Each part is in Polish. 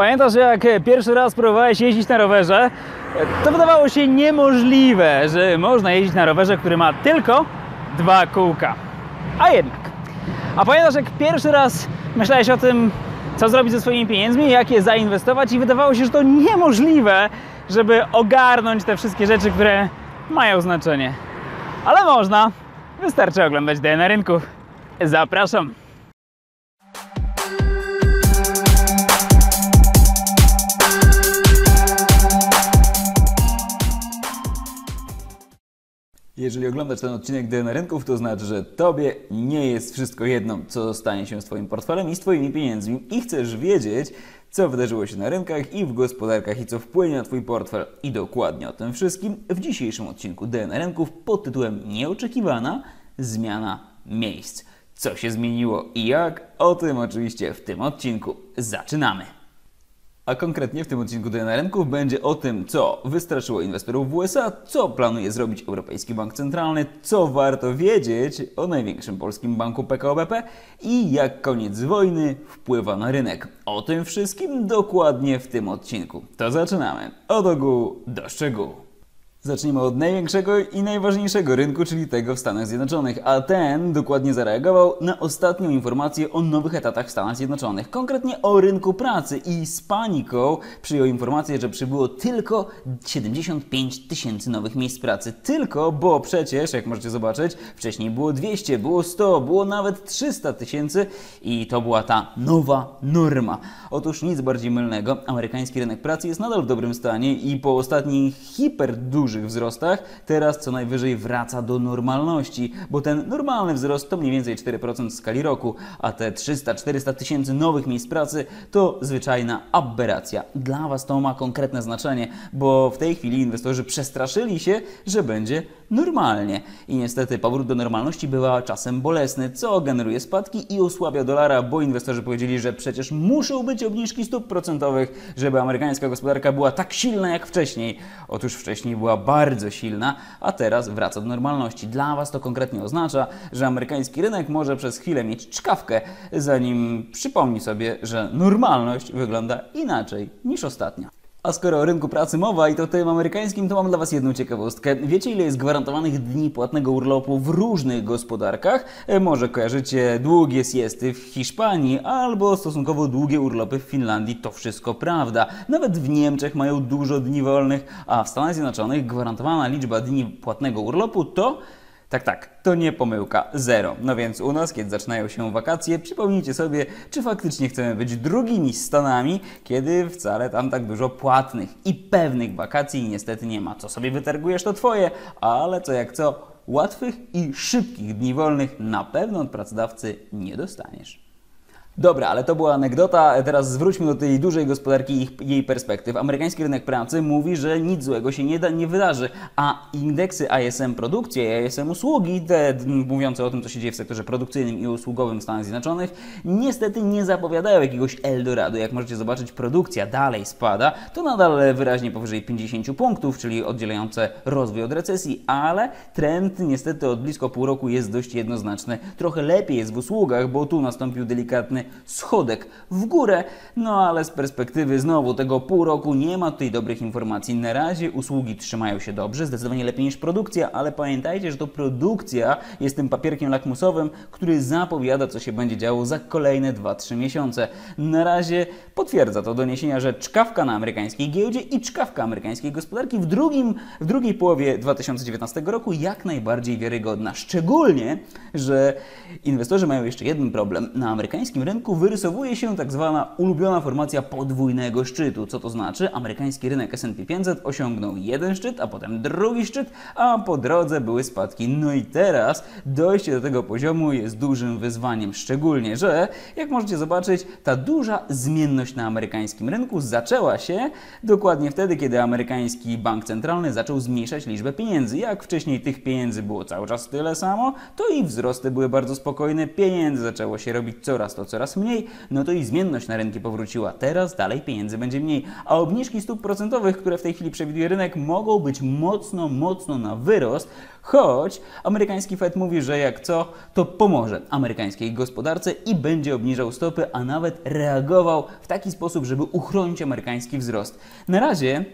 Pamiętasz, jak pierwszy raz próbowałeś jeździć na rowerze? To wydawało się niemożliwe, że można jeździć na rowerze, który ma tylko dwa kółka. A jednak. A pamiętasz, jak pierwszy raz myślałeś o tym, co zrobić ze swoimi pieniędzmi, jak je zainwestować, i wydawało się, że to niemożliwe, żeby ogarnąć te wszystkie rzeczy, które mają znaczenie. Ale można. Wystarczy oglądać DNA rynków. Zapraszam. Jeżeli oglądasz ten odcinek DNA Rynków, to znaczy, że Tobie nie jest wszystko jedno, co stanie się z Twoim portfelem i z Twoimi pieniędzmi i chcesz wiedzieć, co wydarzyło się na rynkach i w gospodarkach i co wpłynie na Twój portfel. I dokładnie o tym wszystkim w dzisiejszym odcinku DNA Rynków pod tytułem Nieoczekiwana zmiana miejsc. Co się zmieniło i jak? O tym oczywiście w tym odcinku. Zaczynamy! A konkretnie w tym odcinku DNA Rynków będzie o tym, co wystraszyło inwestorów w USA, co planuje zrobić Europejski Bank Centralny, co warto wiedzieć o największym polskim banku PKO BP i jak koniec wojny wpływa na rynek. O tym wszystkim dokładnie w tym odcinku. To zaczynamy. Od ogółu do szczegółu. Zaczniemy od największego i najważniejszego rynku, czyli tego w Stanach Zjednoczonych, a ten dokładnie zareagował na ostatnią informację o nowych etatach w Stanach Zjednoczonych, konkretnie o rynku pracy i z paniką przyjął informację, że przybyło tylko 75 tysięcy nowych miejsc pracy. Tylko, bo przecież, jak możecie zobaczyć, wcześniej było 200, było 100, było nawet 300 tysięcy i to była ta nowa norma. Otóż nic bardziej mylnego, amerykański rynek pracy jest nadal w dobrym stanie i po ostatnich hiper dużych wzrostach, teraz co najwyżej wraca do normalności, bo ten normalny wzrost to mniej więcej 4% w skali roku, a te 300-400 tysięcy nowych miejsc pracy to zwyczajna aberracja. Dla Was to ma konkretne znaczenie, bo w tej chwili inwestorzy przestraszyli się, że będzie normalnie. I niestety powrót do normalności bywa czasem bolesny, co generuje spadki i osłabia dolara, bo inwestorzy powiedzieli, że przecież muszą być obniżki stóp procentowych, żeby amerykańska gospodarka była tak silna jak wcześniej. Otóż wcześniej była bardzo silna, a teraz wraca do normalności. Dla Was to konkretnie oznacza, że amerykański rynek może przez chwilę mieć czkawkę, zanim przypomni sobie, że normalność wygląda inaczej niż ostatnio. A skoro o rynku pracy mowa i to tym amerykańskim, to mam dla Was jedną ciekawostkę. Wiecie, ile jest gwarantowanych dni płatnego urlopu w różnych gospodarkach? E, może kojarzycie długie siesty w Hiszpanii albo stosunkowo długie urlopy w Finlandii. To wszystko prawda. Nawet w Niemczech mają dużo dni wolnych, a w Stanach Zjednoczonych gwarantowana liczba dni płatnego urlopu to tak, tak, to nie pomyłka, zero. No więc u nas, kiedy zaczynają się wakacje, przypomnijcie sobie, czy faktycznie chcemy być drugimi Stanami, kiedy wcale tam tak dużo płatnych i pewnych wakacji niestety nie ma. Co sobie wytargujesz, to twoje, ale co jak co, łatwych i szybkich dni wolnych na pewno od pracodawcy nie dostaniesz. Dobra, ale to była anegdota. Teraz zwróćmy do tej dużej gospodarki i jej perspektyw. Amerykański rynek pracy mówi, że nic złego się nie, da, nie wydarzy, a indeksy ISM produkcji ISM usługi, te mówiące o tym, co się dzieje w sektorze produkcyjnym i usługowym w Stanach Zjednoczonych, niestety nie zapowiadają jakiegoś Eldorado. Jak możecie zobaczyć, produkcja dalej spada, to nadal wyraźnie powyżej 50 punktów, czyli oddzielające rozwój od recesji, ale trend niestety od blisko pół roku jest dość jednoznaczny. Trochę lepiej jest w usługach, bo tu nastąpił delikatny schodek w górę, no ale z perspektywy znowu tego pół roku nie ma tutaj dobrych informacji. Na razie usługi trzymają się dobrze, zdecydowanie lepiej niż produkcja, ale pamiętajcie, że to produkcja jest tym papierkiem lakmusowym, który zapowiada, co się będzie działo za kolejne 2-3 miesiące. Na razie potwierdza to doniesienia, że czkawka na amerykańskiej giełdzie i czkawka amerykańskiej gospodarki w, drugim, w drugiej połowie 2019 roku jak najbardziej wiarygodna. Szczególnie, że inwestorzy mają jeszcze jeden problem. Na amerykańskim rynku wyrysowuje się tak zwana ulubiona formacja podwójnego szczytu. Co to znaczy? Amerykański rynek S&P 500 osiągnął jeden szczyt, a potem drugi szczyt, a po drodze były spadki. No i teraz dojście do tego poziomu jest dużym wyzwaniem, szczególnie, że jak możecie zobaczyć, ta duża zmienność na amerykańskim rynku zaczęła się dokładnie wtedy, kiedy amerykański bank centralny zaczął zmniejszać liczbę pieniędzy. Jak wcześniej tych pieniędzy było cały czas tyle samo, to i wzrosty były bardzo spokojne, pieniędzy zaczęło się robić coraz to coraz coraz mniej, no to i zmienność na rynki powróciła. Teraz dalej pieniędzy będzie mniej, a obniżki stóp procentowych, które w tej chwili przewiduje rynek, mogą być mocno, mocno na wyrost, choć amerykański Fed mówi, że jak co, to pomoże amerykańskiej gospodarce i będzie obniżał stopy, a nawet reagował w taki sposób, żeby uchronić amerykański wzrost. Na razie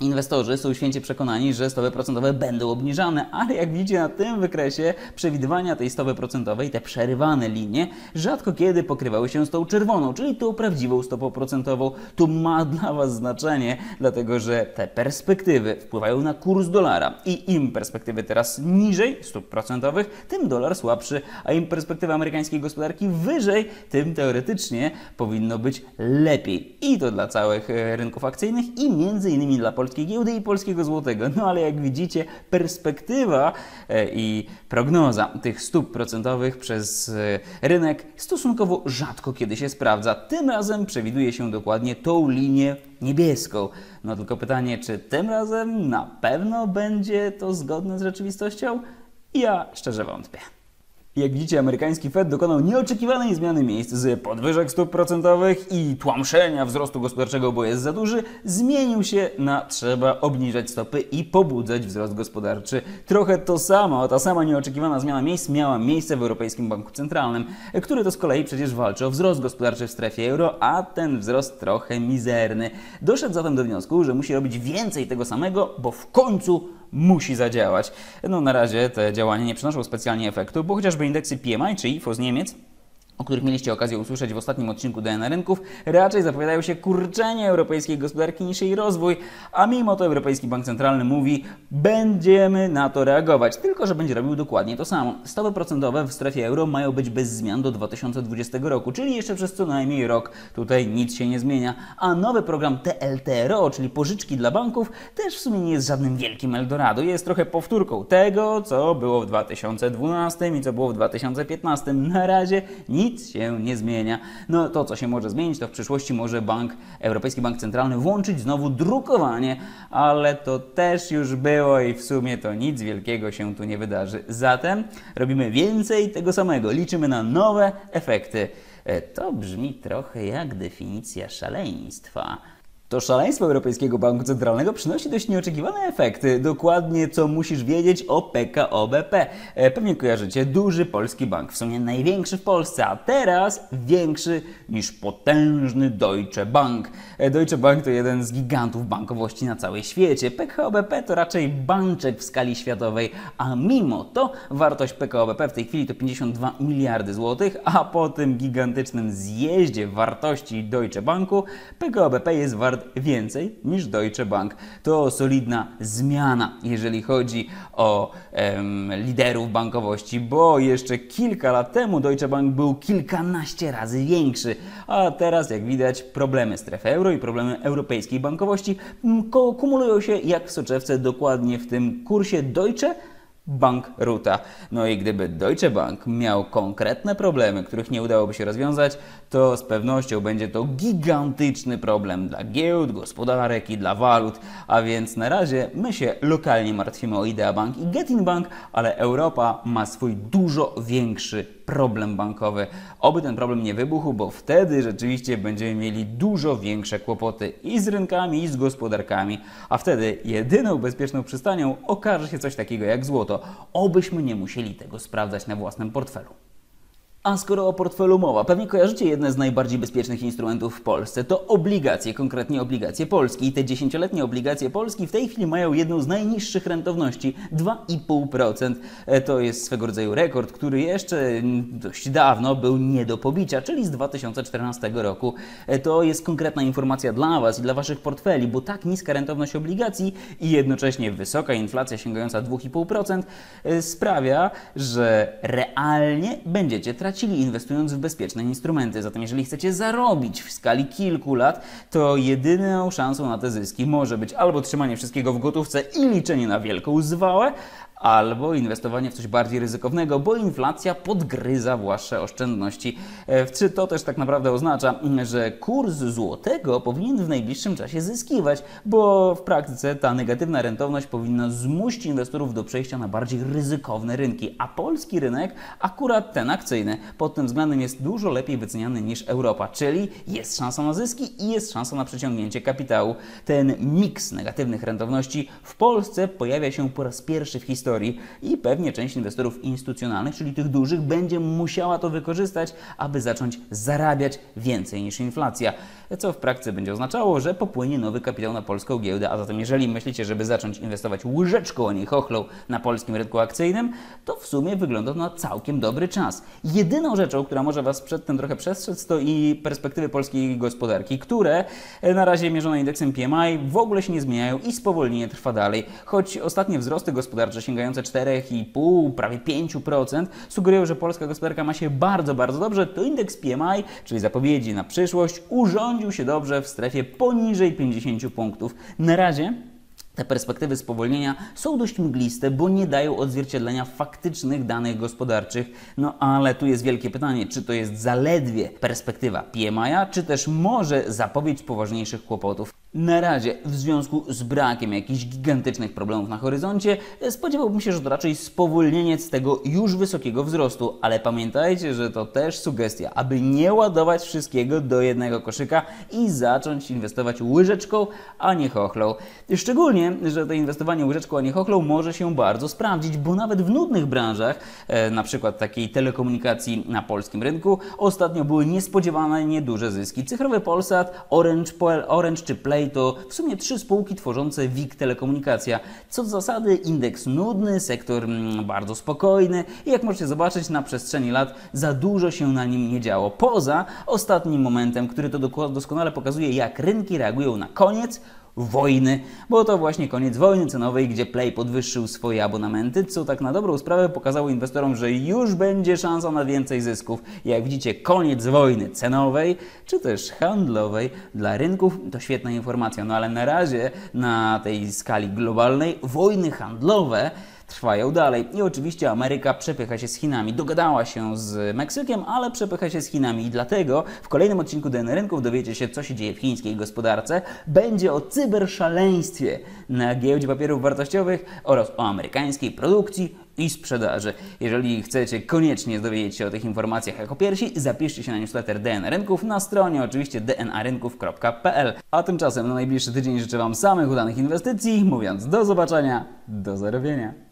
Inwestorzy są święcie przekonani, że stopy procentowe będą obniżane, ale jak widzicie na tym wykresie przewidywania tej stopy procentowej, te przerywane linie, rzadko kiedy pokrywały się z tą czerwoną, czyli tą prawdziwą stopą procentową. To ma dla Was znaczenie, dlatego że te perspektywy wpływają na kurs dolara i im perspektywy teraz niżej stóp procentowych, tym dolar słabszy, a im perspektywy amerykańskiej gospodarki wyżej, tym teoretycznie powinno być lepiej. I to dla całych e, rynków akcyjnych i między innymi dla Polski polskiej giełdy i polskiego złotego. No ale jak widzicie, perspektywa e, i prognoza tych stóp procentowych przez e, rynek stosunkowo rzadko kiedy się sprawdza. Tym razem przewiduje się dokładnie tą linię niebieską. No tylko pytanie, czy tym razem na pewno będzie to zgodne z rzeczywistością? Ja szczerze wątpię. Jak widzicie, amerykański Fed dokonał nieoczekiwanej zmiany miejsc z podwyżek stóp procentowych i tłamszenia wzrostu gospodarczego, bo jest za duży, zmienił się na trzeba obniżać stopy i pobudzać wzrost gospodarczy. Trochę to samo, ta sama nieoczekiwana zmiana miejsc miała miejsce w Europejskim Banku Centralnym, który to z kolei przecież walczy o wzrost gospodarczy w strefie euro, a ten wzrost trochę mizerny. Doszedł zatem do wniosku, że musi robić więcej tego samego, bo w końcu musi zadziałać. No na razie te działania nie przynoszą specjalnie efektu, bo chociażby indeksy PMI czy IFO z Niemiec o których mieliście okazję usłyszeć w ostatnim odcinku DNA Rynków, raczej zapowiadają się kurczenie europejskiej gospodarki niż jej rozwój, a mimo to Europejski Bank Centralny mówi, będziemy na to reagować, tylko że będzie robił dokładnie to samo. Stopy procentowe w strefie euro mają być bez zmian do 2020 roku, czyli jeszcze przez co najmniej rok. Tutaj nic się nie zmienia, a nowy program TLTRO, czyli pożyczki dla banków, też w sumie nie jest żadnym wielkim Eldorado. Jest trochę powtórką tego, co było w 2012 i co było w 2015. Na razie nic nic się nie zmienia. No to, co się może zmienić, to w przyszłości może bank, Europejski Bank Centralny włączyć znowu drukowanie, ale to też już było i w sumie to nic wielkiego się tu nie wydarzy. Zatem robimy więcej tego samego, liczymy na nowe efekty. E, to brzmi trochę jak definicja szaleństwa. To szaleństwo Europejskiego Banku Centralnego przynosi dość nieoczekiwane efekty. Dokładnie co musisz wiedzieć o PKO BP. E, pewnie kojarzycie, duży polski bank, w sumie największy w Polsce, a teraz większy niż potężny Deutsche Bank. E, Deutsche Bank to jeden z gigantów bankowości na całym świecie. PKO BP to raczej banczek w skali światowej, a mimo to wartość PKO BP w tej chwili to 52 miliardy złotych, a po tym gigantycznym zjeździe wartości Deutsche Banku PKO BP jest wart więcej niż Deutsche Bank. To solidna zmiana, jeżeli chodzi o em, liderów bankowości, bo jeszcze kilka lat temu Deutsche Bank był kilkanaście razy większy, a teraz, jak widać, problemy strefy euro i problemy europejskiej bankowości kumulują się jak w soczewce dokładnie w tym kursie Deutsche bankruta. No i gdyby Deutsche Bank miał konkretne problemy, których nie udałoby się rozwiązać, to z pewnością będzie to gigantyczny problem dla giełd, gospodarek i dla walut. A więc na razie my się lokalnie martwimy o Idea Bank i Getin Bank, ale Europa ma swój dużo większy problem bankowy. Oby ten problem nie wybuchł, bo wtedy rzeczywiście będziemy mieli dużo większe kłopoty i z rynkami, i z gospodarkami, a wtedy jedyną bezpieczną przystanią okaże się coś takiego jak złoto. Obyśmy nie musieli tego sprawdzać na własnym portfelu. A skoro o portfelu mowa, pewnie kojarzycie jedne z najbardziej bezpiecznych instrumentów w Polsce. To obligacje, konkretnie obligacje Polski. I te dziesięcioletnie obligacje Polski w tej chwili mają jedną z najniższych rentowności 2,5%. E, to jest swego rodzaju rekord, który jeszcze dość dawno był nie do pobicia, czyli z 2014 roku. E, to jest konkretna informacja dla Was i dla Waszych portfeli, bo tak niska rentowność obligacji i jednocześnie wysoka inflacja sięgająca 2,5% e, sprawia, że realnie będziecie tracić stracili inwestując w bezpieczne instrumenty. Zatem jeżeli chcecie zarobić w skali kilku lat, to jedyną szansą na te zyski może być albo trzymanie wszystkiego w gotówce i liczenie na wielką zwałę, albo inwestowanie w coś bardziej ryzykownego, bo inflacja podgryza wasze oszczędności. Czy to też tak naprawdę oznacza, że kurs złotego powinien w najbliższym czasie zyskiwać, bo w praktyce ta negatywna rentowność powinna zmusić inwestorów do przejścia na bardziej ryzykowne rynki, a polski rynek, akurat ten akcyjny, pod tym względem jest dużo lepiej wyceniany niż Europa, czyli jest szansa na zyski i jest szansa na przyciągnięcie kapitału. Ten miks negatywnych rentowności w Polsce pojawia się po raz pierwszy w historii i pewnie część inwestorów instytucjonalnych, czyli tych dużych, będzie musiała to wykorzystać, aby zacząć zarabiać więcej niż inflacja, co w praktyce będzie oznaczało, że popłynie nowy kapitał na polską giełdę, a zatem jeżeli myślicie, żeby zacząć inwestować łyżeczką, a nie chochlą na polskim rynku akcyjnym, to w sumie wygląda to na całkiem dobry czas. Jedyną rzeczą, która może Was przed tym trochę przestrzec, to i perspektywy polskiej gospodarki, które e, na razie mierzone indeksem PMI w ogóle się nie zmieniają i spowolnienie trwa dalej. Choć ostatnie wzrosty gospodarcze sięgające 4,5, prawie 5% sugerują, że polska gospodarka ma się bardzo, bardzo dobrze, to indeks PMI, czyli zapowiedzi na przyszłość, urządził się dobrze w strefie poniżej 50 punktów. Na razie te perspektywy spowolnienia są dość mgliste, bo nie dają odzwierciedlenia faktycznych danych gospodarczych. No ale tu jest wielkie pytanie, czy to jest zaledwie perspektywa PMI-a, czy też może zapowiedź poważniejszych kłopotów. Na razie, w związku z brakiem jakichś gigantycznych problemów na horyzoncie, spodziewałbym się, że to raczej spowolnienie z tego już wysokiego wzrostu, ale pamiętajcie, że to też sugestia, aby nie ładować wszystkiego do jednego koszyka i zacząć inwestować łyżeczką, a nie chochlą. Szczególnie, że to inwestowanie łyżeczką, a nie chochlą może się bardzo sprawdzić, bo nawet w nudnych branżach, e, na przykład takiej telekomunikacji na polskim rynku, ostatnio były niespodziewane nieduże zyski. Cyfrowy Polsat, Orange, Orange czy Play to w sumie trzy spółki tworzące WIG Telekomunikacja. Co do zasady indeks nudny, sektor mm, bardzo spokojny i jak możecie zobaczyć na przestrzeni lat za dużo się na nim nie działo. Poza ostatnim momentem, który to doskonale pokazuje jak rynki reagują na koniec wojny, bo to właśnie koniec wojny cenowej, gdzie Play podwyższył swoje abonamenty, co tak na dobrą sprawę pokazało inwestorom, że już będzie szansa na więcej zysków. Jak widzicie, koniec wojny cenowej, czy też handlowej dla rynków to świetna informacja, no ale na razie na tej skali globalnej wojny handlowe trwają dalej. I oczywiście Ameryka przepycha się z Chinami. Dogadała się z Meksykiem, ale przepycha się z Chinami i dlatego w kolejnym odcinku DN Rynków dowiecie się, co się dzieje w chińskiej gospodarce. Będzie o cyberszaleństwie na giełdzie papierów wartościowych oraz o amerykańskiej produkcji i sprzedaży. Jeżeli chcecie koniecznie dowiedzieć się o tych informacjach jako pierwsi, zapiszcie się na newsletter DNA Rynków na stronie oczywiście dnarynków.pl. A tymczasem na najbliższy tydzień życzę Wam samych udanych inwestycji, mówiąc do zobaczenia, do zarobienia.